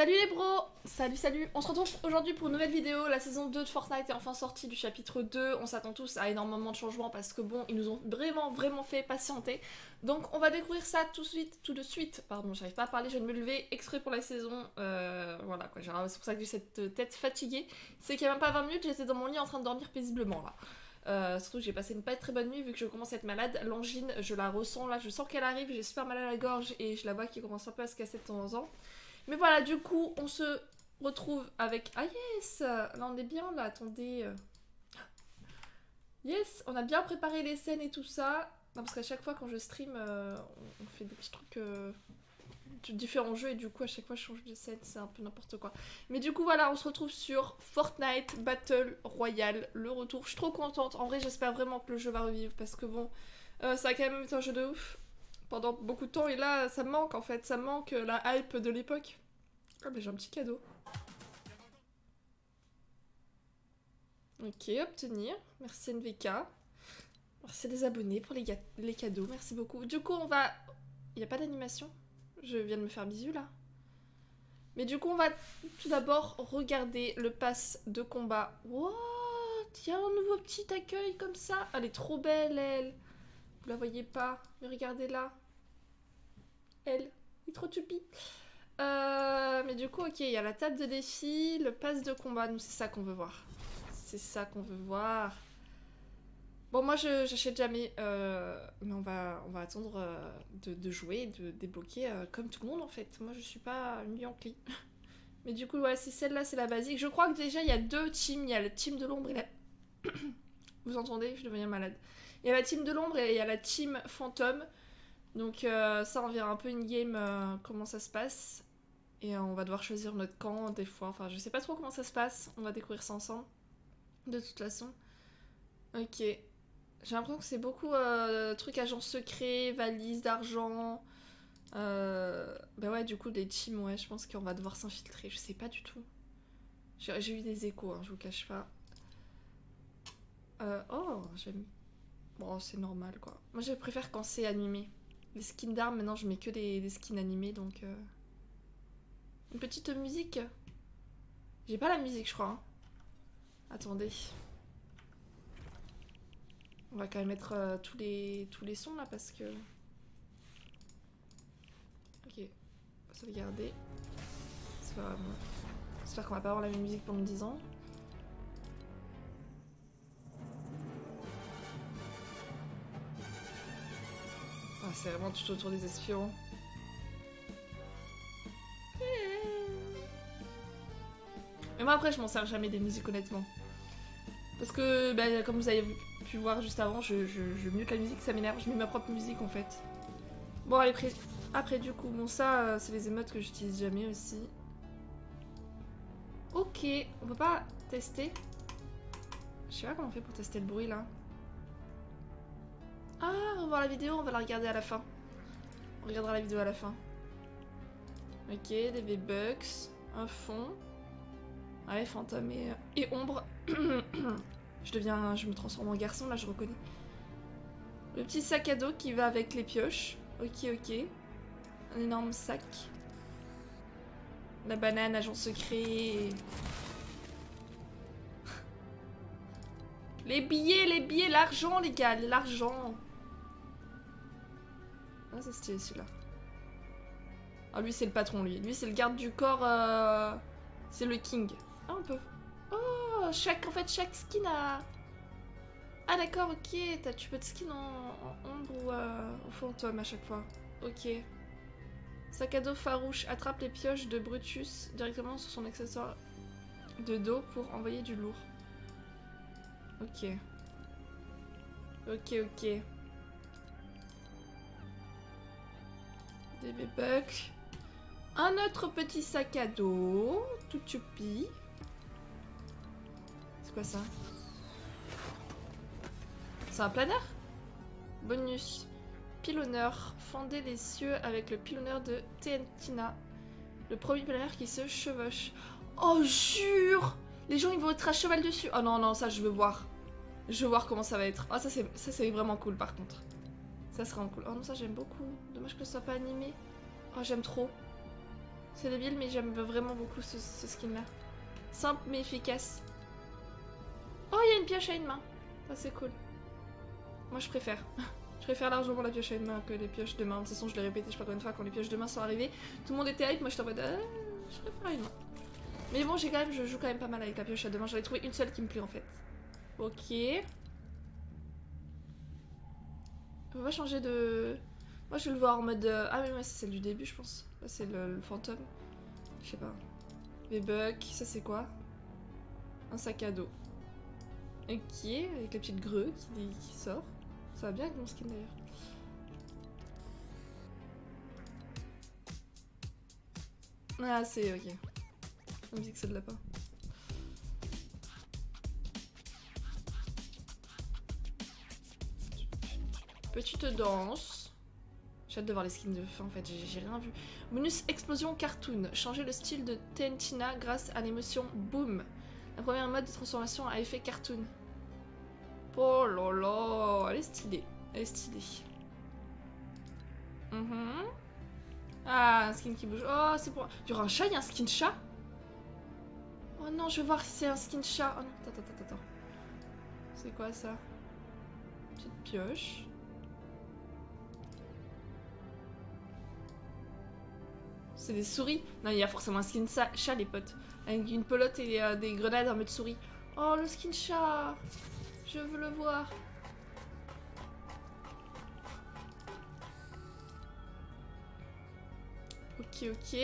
Salut les bros Salut salut On se retrouve aujourd'hui pour une nouvelle vidéo, la saison 2 de Fortnite est enfin sortie du chapitre 2, on s'attend tous à énormément de changements parce que bon, ils nous ont vraiment vraiment fait patienter. Donc on va découvrir ça tout de suite, tout de suite, pardon, j'arrive pas à parler, je viens de me lever exprès pour la saison, euh, voilà quoi, c'est pour ça que j'ai cette tête fatiguée. C'est qu'il y a même pas 20 minutes, j'étais dans mon lit en train de dormir paisiblement là. Euh, surtout que j'ai passé une pas très bonne nuit vu que je commence à être malade. L'angine, je la ressens là, je sens qu'elle arrive, j'ai super mal à la gorge et je la vois qui commence un peu à se casser de temps en temps. Mais voilà, du coup, on se retrouve avec... Ah yes Là, on est bien, là, attendez. Yes On a bien préparé les scènes et tout ça. Non, parce qu'à chaque fois, quand je stream, euh, on fait des petits trucs... Euh, différents jeux et du coup à chaque fois je change de scène c'est un peu n'importe quoi mais du coup voilà on se retrouve sur Fortnite Battle Royale le retour je suis trop contente en vrai j'espère vraiment que le jeu va revivre parce que bon euh, ça a quand même été un jeu de ouf pendant beaucoup de temps et là ça manque en fait ça manque la hype de l'époque ah mais j'ai un petit cadeau. Ok, obtenir. Merci NVK. Merci les abonnés pour les, les cadeaux. Merci beaucoup. Du coup, on va... Il n'y a pas d'animation? Je viens de me faire bisous, là. Mais du coup, on va tout d'abord regarder le pass de combat. What? Il y a un nouveau petit accueil comme ça? Elle est trop belle, elle. Vous la voyez pas? Mais regardez là. Elle. Elle est trop tupi. Euh, mais du coup, ok, il y a la table de défi, le pass de combat. Nous, c'est ça qu'on veut voir. C'est ça qu'on veut voir. Bon, moi, je j'achète jamais. Euh, mais on va, on va attendre euh, de, jouer, de débloquer comme tout le monde, en fait. Moi, je suis pas une Yankee. mais du coup, ouais, c'est celle-là, c'est la basique. Je crois que déjà, il y a deux teams. Il y a le team de l'ombre et la... Vous entendez Je deviens malade. Il y a la team de l'ombre et il y a la team fantôme. Donc ça, on verra un peu in-game comment ça se passe. Et on va devoir choisir notre camp des fois. Enfin, je sais pas trop comment ça se passe. On va découvrir ça ensemble. De toute façon. Ok. J'ai l'impression que c'est beaucoup euh, trucs agents secrets, valises d'argent. Euh... Bah ouais, du coup, des teams, ouais, je pense qu'on va devoir s'infiltrer. Je sais pas du tout. J'ai eu des échos, hein, je vous cache pas. Euh... Oh, j'aime. Bon, c'est normal quoi. Moi, je préfère quand c'est animé. Les skins d'armes, maintenant, je mets que des, skins animés donc. Euh... Une petite musique J'ai pas la musique, je crois. Hein. Attendez. On va quand même mettre euh, tous, les, tous les sons là parce que... Ok. On va sauvegarder. J'espère qu'on va pas avoir la même musique pendant 10 ans. C'est vraiment tout autour des espions. Mais moi après je m'en sers jamais des musiques honnêtement. Parce que bah, comme vous avez pu voir juste avant, je, je, mieux que la musique ça m'énerve, je mets ma propre musique en fait. Bon allez après, après du coup, bon ça euh, c'est les émotes que j'utilise jamais aussi. Ok, on peut pas tester. Je sais pas comment on fait pour tester le bruit là. Ah, revoir la vidéo, on va la regarder à la fin. On regardera la vidéo à la fin. Ok, des V-Bucks, un fond. Ouais, fantôme et, ombre. je deviens, je me transforme en garçon, là je reconnais. Le petit sac à dos qui va avec les pioches. Ok, ok. Un énorme sac. La banane, agent secret. les billets, les billets, l'argent, les gars, l'argent. Ah, c'est stylé celui-là. Ah, lui, c'est le patron, lui. Lui, c'est le garde du corps. Euh, c'est le king. Ah, on peut... Oh, chaque, en fait, chaque skin a... Ah d'accord, ok, tu peux te skin en, ombre ou euh, en fantôme à chaque fois. Ok. Sac à dos farouche, attrape les pioches de Brutus directement sur son accessoire de dos pour envoyer du lourd. Ok. Ok, ok. Des. Un autre petit sac à dos, tout choupi. C'est quoi ça? C'est un planeur? Bonus. Pilonneur. Fonder les cieux avec le pilonneur de Tentina. Le premier planeur qui se chevauche. Oh, jure Les gens, ils vont être à cheval dessus. Oh non, non, ça, je veux voir. Je veux voir comment ça va être. Oh, ça, c'est vraiment cool, par contre. Ça sera cool. Oh non, ça, j'aime beaucoup. Dommage que ce soit pas animé. Oh, j'aime trop. C'est débile, mais j'aime vraiment beaucoup ce, skin-là. Simple mais efficace. Oh, il y a une pioche à une main. Ça, c'est cool. Moi, je préfère. je préfère largement la pioche à une main que les pioches de main. De toute façon, je l'ai répété je sais pas combien de fois, quand les pioches de main sont arrivées, tout le monde était hype. Moi, j'étais en mode, euh, je préfère une main. Mais bon, j'ai quand même, je joue quand même pas mal avec la pioche à deux mains. J'en ai trouvé une seule qui me plaît en fait. Ok. On va changer de... Moi, je vais le voir en mode... euh, Ah, mais ouais, c'est celle du début, je pense. C'est le, fantôme. Je sais pas. Les bugs, ça c'est quoi? Un sac à dos. Ok, avec la petite grue qui, sort. Ça va bien avec mon skin d'ailleurs. Ah, c'est ok. La musique, c'est de lapin. Petite danse. J'ai hâte de voir les skins de fin en fait, j'ai rien vu. Bonus explosion cartoon. Changer le style de Tentina grâce à l'émotion Boom. La première mode de transformation à effet cartoon. Oh là là, elle est stylée. Elle est stylée. Mhm. Ah, un skin qui bouge. Oh, c'est pour. Il y aura un chat, il y a un skin chat? Oh non, je veux voir si c'est un skin chat. Oh non, attends, attends, attends. C'est quoi ça? Petite pioche. C'est des souris Non, il y a forcément un skin chat, les potes. Avec une pelote et euh, des grenades en mode souris. Oh, le skin chat Je veux le voir. Ok, ok.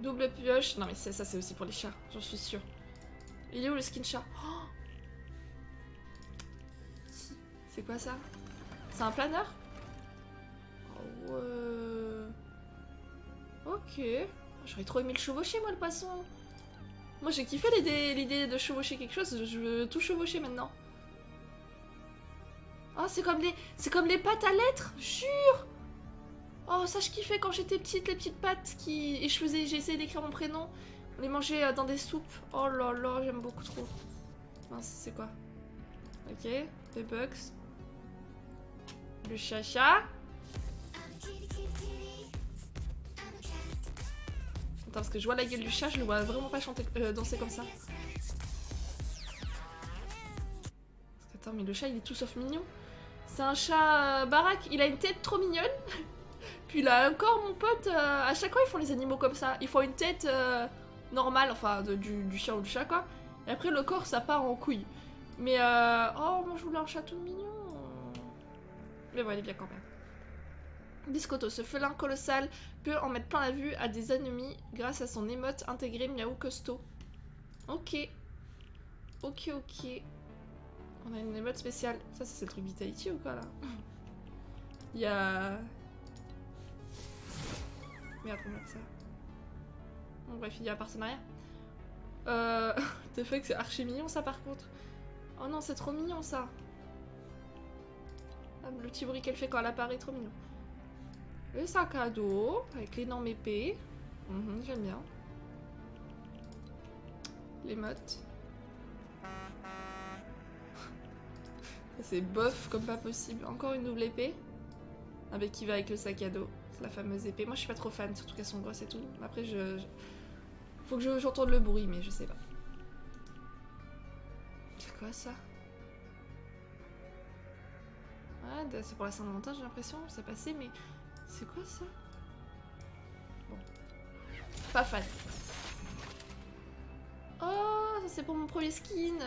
Double pioche. Non, mais ça, c'est aussi pour les chats, j'en suis sûre. Il est où le skin chat? Oh C'est quoi ça? C'est un planeur? Oh ouais. Ok. J'aurais trop aimé le chevaucher, moi, le poisson. Moi, j'ai kiffé l'idée de chevaucher quelque chose. Je veux tout chevaucher maintenant. Oh, c'est comme les, c'est comme les pâtes à lettres, jure. Oh, ça, je kiffais quand j'étais petite, les petites pâtes qui, et je faisais, d'écrire mon prénom. On les mangeait euh, dans des soupes. Oh là là, j'aime beaucoup trop. Mince, c'est quoi? Ok, des bugs. Le chacha. Parce que je vois la gueule du chat, je le vois vraiment pas chanter, euh, danser comme ça. Attends, mais le chat, il est tout sauf mignon. C'est un chat euh, baraque, il a une tête trop mignonne. Puis il a encore mon pote, euh, à chaque fois ils font les animaux comme ça. Ils font une tête normale, enfin du, chien ou du chat quoi. Et après le corps ça part en couille. Mais oh moi je voulais un chat tout mignon. Mais bon il est bien quand même. Biscotto, ce félin colossal peut en mettre plein la vue à des ennemis grâce à son émote intégrée miaou costaud. Ok. Ok ok. On a une émote spéciale. Ça c'est le truc Vitality ou quoi là? Il y a... Merde, ça Bon, bref, il y a un partenariat. Euh. T'es fait que c'est archi mignon ça par contre. Oh non, c'est trop mignon ça. Ah, le petit bruit qu'elle fait quand elle apparaît, trop mignon. Le sac à dos avec l'énorme épée. Mhm, J'aime bien. Les mottes. C'est bof comme pas possible. Encore une double épée. Avec qui va avec le sac à dos. C'est la fameuse épée. Moi je suis pas trop fan, surtout qu'elles sont grosses et tout. Après je. Faut que je- j'entende le bruit, mais je sais pas. C'est quoi ça? Ah, d- c'est pour la Saint-Valentin, j'ai l'impression. C'est passé, mais. C'est quoi ça Bon. Pas fan. Oh, ça c'est pour mon premier skin.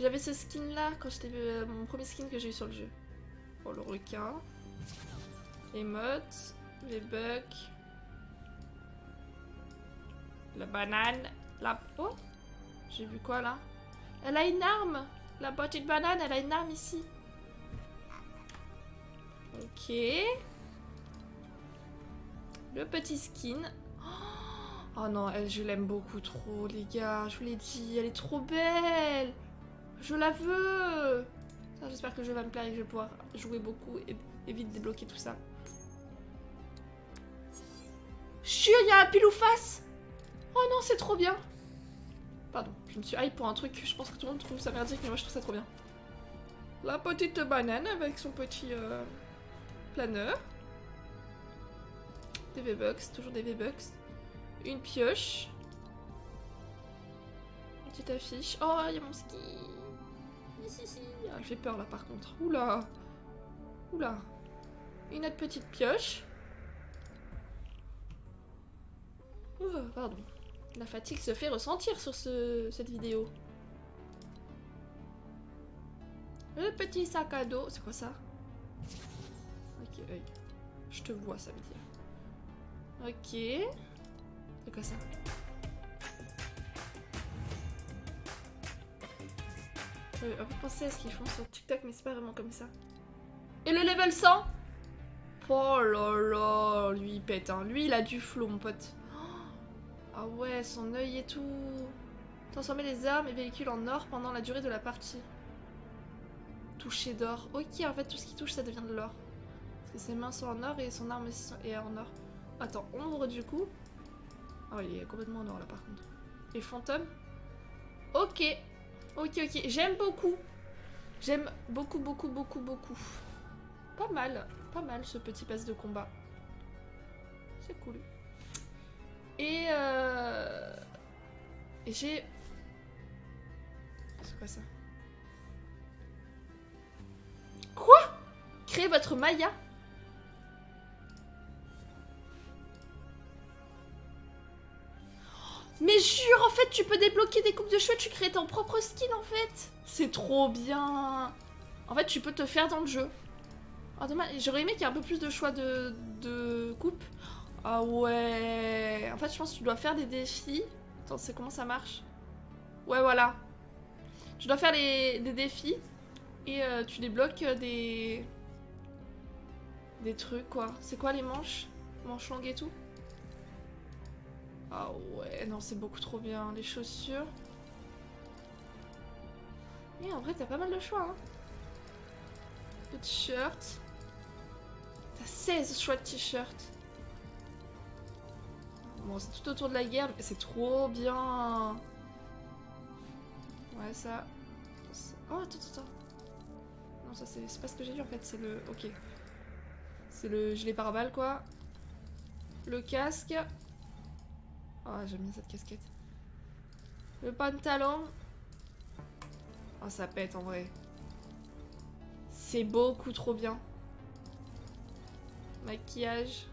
J'avais ce skin là quand j'étais euh, mon premier skin que j'ai eu sur le jeu. Oh le requin. Emote. Les bugs. La banane. La. Oh J'ai vu quoi là? Elle a une arme La petite banane, elle a une arme ici. Ok. Le petit skin. Oh non, elle, je l'aime beaucoup trop, les gars. Je vous l'ai dit, elle est trop belle. Je la veux. J'espère que le jeu va me plaire et que je vais pouvoir jouer beaucoup et, et vite débloquer tout ça. Chut, il y a un pile ou face Oh non, c'est trop bien Pardon, je me suis hype pour un truc, je pense que tout le monde trouve ça merdique, mais moi je trouve ça trop bien. La petite banane avec son petit euh, planeur. Des V-Bucks, toujours des V-Bucks. Une pioche. Une petite affiche. Oh, il y a mon ski. Ah, fait peur là par contre. Oula. Oula. Une autre petite pioche. Pardon. La fatigue se fait ressentir sur ce, cette vidéo. Le petit sac à dos. C'est quoi ça? Ok. Je te vois, ça veut dire. Ok. C'est quoi ça On peut penser à ce qu'ils font sur TikTok, mais c'est pas vraiment comme ça. Et le level 100 Oh là là, lui il pète, hein. Lui il a du flow, mon pote. Ah ouais, son œil et tout. Transformer les armes et véhicules en or pendant la durée de la partie. Toucher d'or. Ok, en fait, tout ce qui touche, ça devient de l'or. Parce que ses mains sont en or et son arme est en or. Attends, ombre du coup. Oh, il est complètement en or là par contre. Et fantôme. Ok. Ok, ok. J'aime beaucoup. J'aime beaucoup, beaucoup, beaucoup, beaucoup. Pas mal. Pas mal ce petit pass de combat. C'est cool. Et euh... Et j'ai... C'est quoi ça? Quoi? Créer votre Maya? Mais jure, en fait, tu peux débloquer des coupes de cheveux, tu crées ton propre skin, en fait C'est trop bien En fait, tu peux te faire dans le jeu. Oh, dommage, j'aurais aimé qu'il y ait un peu plus de choix de, de coupe. Ah ouais En fait, je pense que tu dois faire des défis. Attends, c'est comment ça marche? Ouais, voilà. Tu dois faire des défis et euh, tu débloques euh, des... Des trucs, quoi. C'est quoi les manches? Manches longues et tout? Ah ouais, non, c'est beaucoup trop bien. Les chaussures. Mais en vrai, t'as pas mal de choix, hein. Le t-shirt. T'as 16 choix de t-shirt. Bon, c'est tout autour de la guerre, mais c'est trop bien. Ouais, ça... Oh, attends, attends. Non, ça c'est pas ce que j'ai vu en fait, c'est le... Ok. C'est le gilet pare-balles, quoi. Le casque. Oh, j'aime bien cette casquette. Le pantalon. Oh, ça pète en vrai. C'est beaucoup trop bien. Maquillage.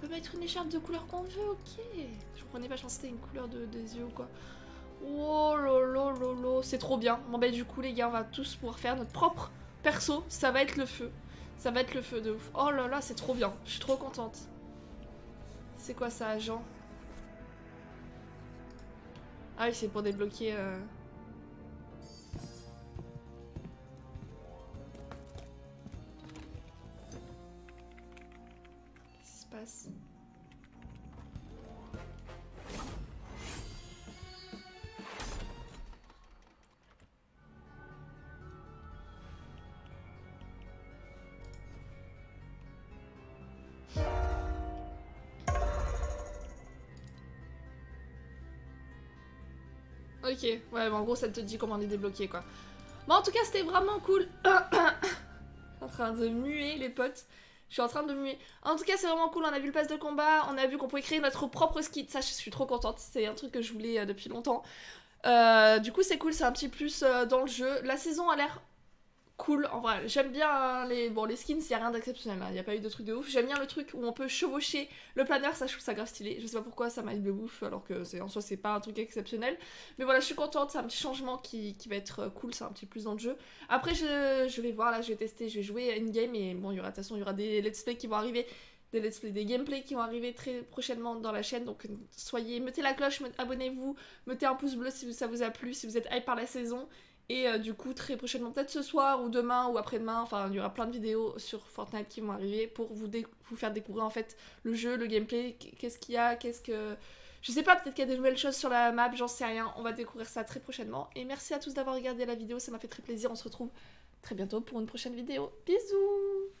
peut mettre une écharpe de couleur qu'on veut, ok. Je comprenais pas, je pensais c'était une couleur de, des yeux ou quoi. Oh lolo lolo, c'est trop bien. Bon bah du coup les gars, on va tous pouvoir faire notre propre perso. Ça va être le feu. Ça va être le feu de ouf. Oh là là, c'est trop bien. Je suis trop contente. C'est quoi ça, agent Ah oui, c'est pour débloquer... Euh... Ok, ouais, en gros, ça te dit comment les débloquer, quoi. Bon, en tout cas, c'était vraiment cool. en train de muer, les potes. Je suis en train de muer. En tout cas, c'est vraiment cool. On a vu le pass de combat. On a vu qu'on pouvait créer notre propre skit. Ça, je suis trop contente. C'est un truc que je voulais euh, depuis longtemps. Euh, du coup, c'est cool. C'est un petit plus euh, dans le jeu. La saison a l'air cool. En vrai, j'aime bien hein, les, bon, les skins, il n'y a rien d'exceptionnel, il hein. n'y a pas eu de truc de ouf. J'aime bien le truc où on peut chevaucher le planeur, ça je trouve ça grave stylé. Je sais pas pourquoi ça m'a de ouf, alors que en soi c'est pas un truc exceptionnel. Mais voilà, je suis contente, c'est un petit changement qui, qui va être euh, cool, c'est un petit plus dans le jeu. Après, je, je, vais voir, là je vais tester, je vais jouer à une game et bon, il y aura de toute façon, il y aura des let's play qui vont arriver des let's play, des gameplays qui vont arriver très prochainement dans la chaîne. Donc soyez, mettez la cloche, abonnez-vous, mettez un pouce bleu si ça vous a plu, si vous êtes hype par la saison. Et euh, du coup, très prochainement, peut-être ce soir ou demain ou après-demain, enfin, il y aura plein de vidéos sur Fortnite qui vont arriver pour vous, vous faire découvrir en fait le jeu, le gameplay, qu'est-ce qu'il y a, qu'est-ce que. Je sais pas, peut-être qu'il y a des nouvelles choses sur la map, j'en sais rien. On va découvrir ça très prochainement. Et merci à tous d'avoir regardé la vidéo, ça m'a fait très plaisir. On se retrouve très bientôt pour une prochaine vidéo. Bisous